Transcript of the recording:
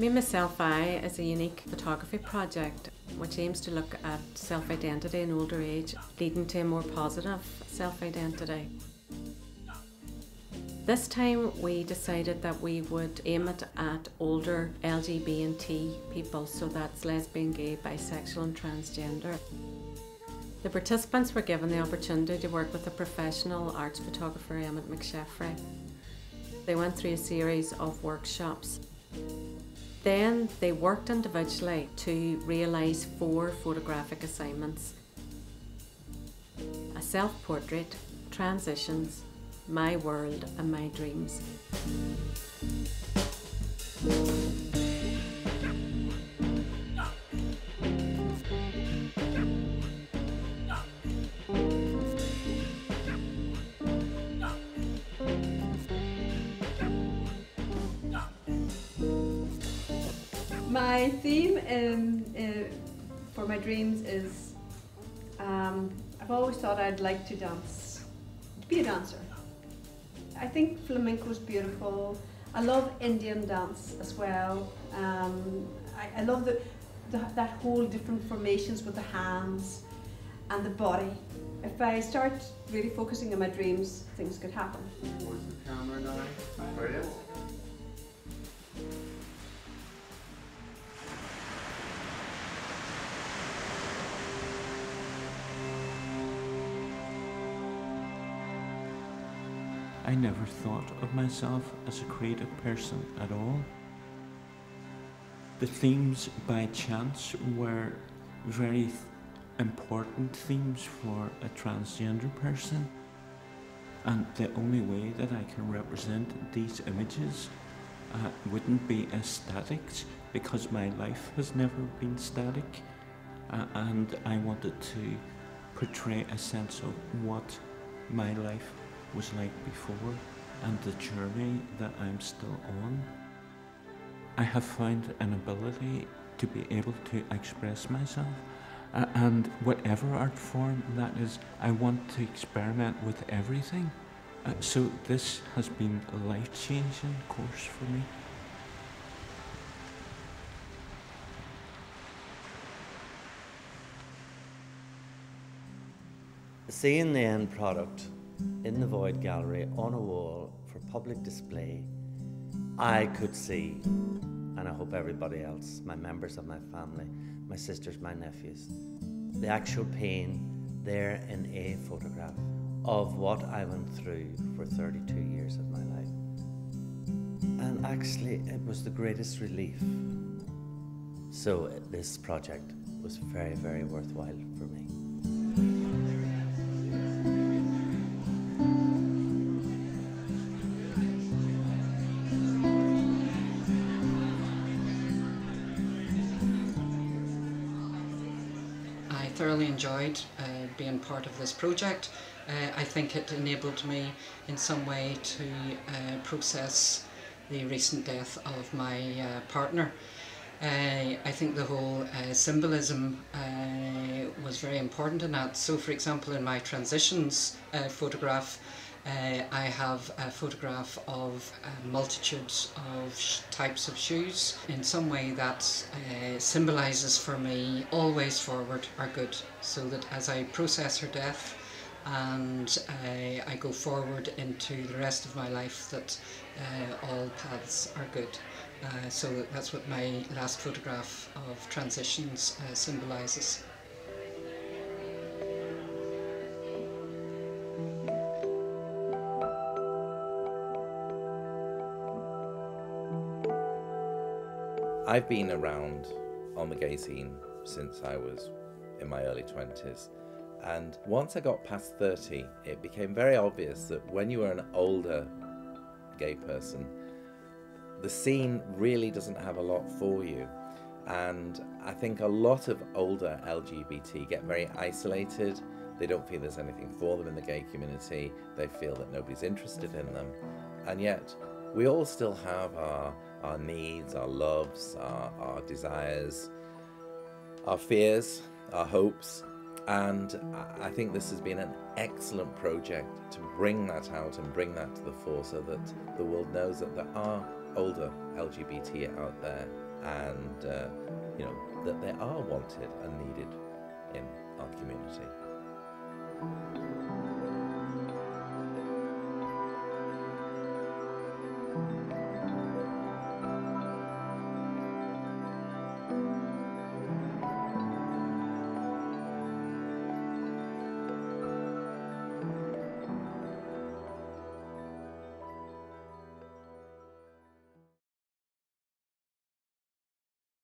Me Myself I is a unique photography project which aims to look at self identity in older age, leading to a more positive self identity. This time we decided that we would aim it at older LGBT people, so that's lesbian, gay, bisexual, and transgender. The participants were given the opportunity to work with a professional arts photographer, Emmett McSheffrey. They went through a series of workshops. Then they worked individually to realise four photographic assignments a self portrait, transitions, my world, and my dreams. My theme um, uh, for my dreams is um, I've always thought I'd like to dance, to be a dancer. I think flamenco is beautiful. I love Indian dance as well. Um, I, I, love the, the, that whole different formations with the hands and the body. If I start really focusing on my dreams, things could happen. Towards the camera now. Brilliant. I never thought of myself as a creative person at all. The themes by chance were very th- important themes for a transgender person. And the only way that I can represent these images uh, wouldn't be as static because my life has never been static. Uh, and I wanted to portray a sense of what my life was like before and the journey that I'm still on. I have found an ability to be able to express myself. Uh, and whatever art form that is, I want to experiment with everything. Uh, so this has been a life-changing course for me. Seeing the end product in the Void Gallery on a wall for public display, I could see, and I hope everybody else, my members of my family, my sisters, my nephews, the actual pain there in a photograph of what I went through for 32 years of my life. And actually, it was the greatest relief. So, this project was very, very worthwhile for me. Thoroughly enjoyed uh, being part of this project. Uh, I think it enabled me in some way to uh, process the recent death of my uh, partner. Uh, I think the whole uh, symbolism was very important in that. So, for example, in my transitions photograph, uh, I have a photograph of a multitude of types of shoes in some way that uh, symbolises for me always forward are good so that as I process her death and uh, I go forward into the rest of my life that uh, all paths are good. Uh, so that's what my last photograph of transitions uh, symbolises. I've been around on the gay scene since I was in my early 20s. And once I got past 30, it became very obvious that when you are an older gay person, the scene really doesn't have a lot for you. And I think a lot of older LGBT get very isolated. They don't feel there's anything for them in the gay community. They feel that nobody's interested in them. And yet, we all still have our our needs, our loves, our, our desires, our fears, our hopes. And I think this has been an excellent project to bring that out and bring that to the fore so that the world knows that there are older LGBT out there and uh, you know that they are wanted and needed in our community.